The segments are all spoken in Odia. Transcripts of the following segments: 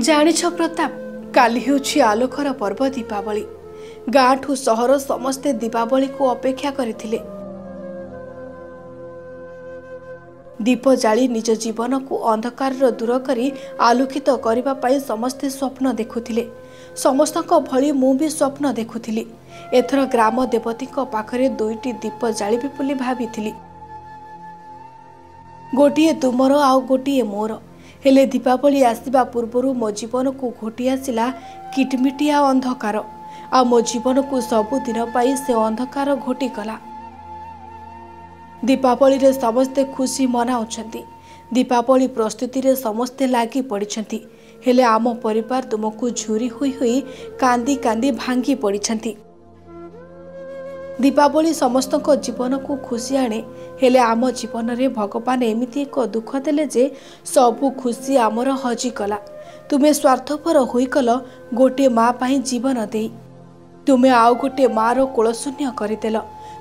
ଜାଣିଛ ପ୍ରତାପ କାଲି ହେଉଛି ଆଲୋକର ପର୍ବ ଦୀପାବଳି। ଗାଁଠୁ ସହର ସମସ୍ତେ ଦୀପାବଳିକୁ ଅପେକ୍ଷା କରିଥିଲେ। ଦୀପ ଜାଳି ନିଜ ଜୀବନକୁ ଅନ୍ଧକାରର ଦୂର କରି ଆଲୋକିତ କରିବା ପାଇଁ ସମସ୍ତେ ସ୍ୱପ୍ନ ଦେଖୁଥିଲେ। ସମସ୍ତଙ୍କ ଭଳି ମୁଁ ବି ସ୍ୱପ୍ନ ଦେଖୁଥିଲି। ଏଥର ଗ୍ରାମ ଦେବତୀଙ୍କ ପାଖରେ ଦୁଇଟି ଦୀପ ଜାଳିବି ବୋଲି ଭାବିଥିଲି। ଗୋଟିଏ ତୁମର ଆଉ ଗୋଟିଏ ମୋର। ହେଲେ ଦୀପାବଳି ଆସିବା ପୂର୍ବରୁ ମୋ ଜୀବନକୁ ଘୋଟି ଆସିଲା କିଟମିଟିଆ ଅନ୍ଧକାର। ଆଉ ମୋ ଜୀବନକୁ ସବୁଦିନ ପାଇଁ ସେ ଅନ୍ଧକାର ଘୋଟିଗଲା। ଦୀପାବଳିରେ ସମସ୍ତେ ଖୁସି ମନାଉଛନ୍ତି। ଦୀପାବଳି ପ୍ରସ୍ତୁତିରେ ସମସ୍ତେ ଲାଗି ପଡ଼ିଛନ୍ତି। ହେଲେ ଆମ ପରିବାର ତୁମକୁ ଝୁରି ହୋଇ ହୋଇ କାନ୍ଦି କାନ୍ଦି ଭାଙ୍ଗି ପଡ଼ିଛନ୍ତି। ଦୀପାବଳି ସମସ୍ତଙ୍କ ଜୀବନକୁ ଖୁସି ଆଣେ। ହେଲେ ଆମ ଜୀବନରେ ଭଗବାନ ଏମିତି ଏକ ଦୁଃଖ ଦେଲେ ଯେ ସବୁ ଖୁସି ଆମର ହଜିଗଲା। ତୁମେ ସ୍ୱାର୍ଥପର ହୋଇଗଲ ଗୋଟିଏ ମା ପାଇଁ ଜୀବନ ଦେଇ। ତୁମେ ଆଉ ଗୋଟିଏ ମାର କୋଳଶୂନ୍ୟ କରିଦେଲ।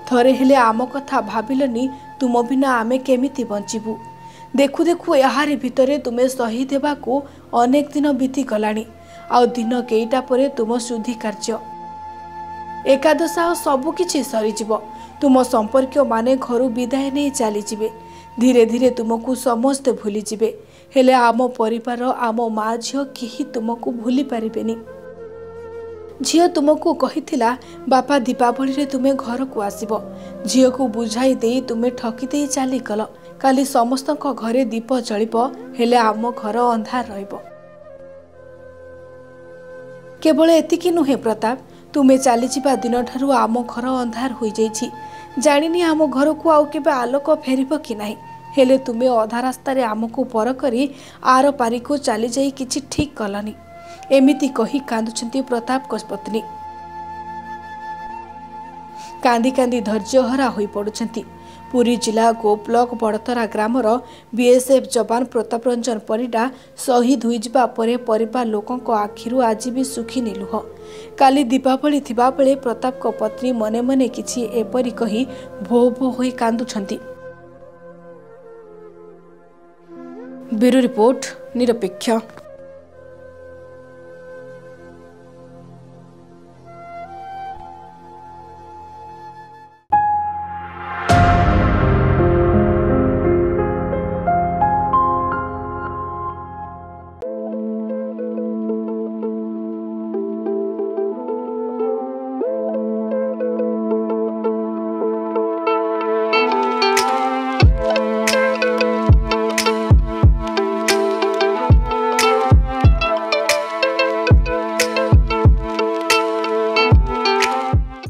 ଥରେ ହେଲେ ଆମ କଥା ଭାବିଲନି ତୁମ ବିନା ଆମେ କେମିତି ବଞ୍ଚିବୁ? ଦେଖୁ ଦେଖୁ ଏହାରି ଭିତରେ ତୁମେ ସହିଦ ହେବାକୁ ଅନେକ ଦିନ ବିତିଗଲାଣି। ଆଉ ଦିନ କେଇଟା ପରେ ତୁମ ଶୁଦ୍ଧି କାର୍ଯ୍ୟ ଏକାଦଶ ଆଉ ସବୁ କିଛି ସରିଯିବ। ତୁମ ସମ୍ପର୍କୀୟମାନେ ଘରୁ ବିଦାୟ ନେଇ ଚାଲିଯିବେ। ଧୀରେ ଧୀରେ ତୁମକୁ ସମସ୍ତେ ଭୁଲିଯିବେ। ହେଲେ ଆମ ପରିବାର ଆମ ମା ଝିଅ କେହି ତୁମକୁ ଭୁଲି ପାରିବେନି। ଝିଅ ତୁମକୁ କହିଥିଲା ବାପା ଦୀପାବଳିରେ ତୁମେ ଘରକୁ ଆସିବ। ଝିଅକୁ ବୁଝାଇ ଦେଇ ତୁମେ ଠକି ଦେଇ ଚାଲିଗଲ। କାଲି ସମସ୍ତଙ୍କ ଘରେ ଦୀପ ଜଳିବ ହେଲେ ଆମ ଘର ଅନ୍ଧାର ରହିବ। କେବଳ ଏତିକି ନୁହେଁ ପ୍ରତାପ। ତୁମେ ଚାଲିଯିବା ଦିନଠାରୁ ଆମ ଘର ଅନ୍ଧାର ହୋଇଯାଇଛି। ଜାଣିନି ଆମ ଘରକୁ ଆଉ କେବେ ଆଲୋକ ଫେରିବ କି ନାହିଁ। ହେଲେ ତୁମେ ଅଧା ରାସ୍ତାରେ ଆମକୁ ପର କରି ଆର ପାରିକୁ ଚାଲିଯାଇ କିଛି ଠିକ୍ କଲନି। ଏମିତି କହି କାନ୍ଦୁଛନ୍ତି ପ୍ରତାପଙ୍କ ପତ୍ନୀ କାନ୍ଦି କାନ୍ଦି ଧୈର୍ଯ୍ୟହରା ହୋଇପଡ଼ୁଛନ୍ତି। ପୁରୀ ଜିଲ୍ଲା ଗୋବ୍ଲକ ବଡ଼ତରା ଗ୍ରାମର ବିଏସ୍ଏଫ୍ ଯବାନ ପ୍ରତାପ ରଞ୍ଜନ ପରିଡ଼ା ଶହୀଦ ହୋଇଯିବା ପରେ ପରିବାର ଲୋକଙ୍କ ଆଖିରୁ ଆଜି ବି ଶୁଖିନି ଲୁହ କାଲି ଦୀପାବଳି ଥିବାବେଳେ ପ୍ରତାପଙ୍କ ପତ୍ନୀ ମନେ ମନେ କିଛି ଏପରି କହି ଭୋ ଭୋ ହୋଇ କାନ୍ଦୁଛନ୍ତି। ବ୍ୟୁରୋ ରିପୋର୍ଟ ନିରପେକ୍ଷ।